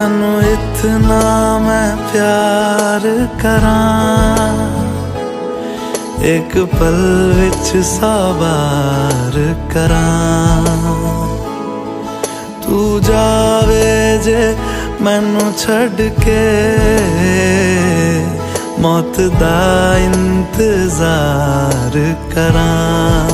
ਤੈਨੂੰ ਇਤਨਾ ਮੈਂ ਪਿਆਰ ਕਰਾਂ। ਇੱਕ ਪਲ ਵਿੱਚ ਸਵਾਰ ਕਰਾਂ। ਤੂੰ ਜਾਵੇ ਜੇ ਮੈਨੂੰ ਛੱਡ ਕੇ। ਮੌਤ ਦਾ ਇੰਤਜ਼ਾਰ ਕਰਾਂ।